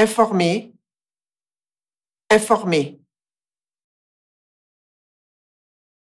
informer, informer.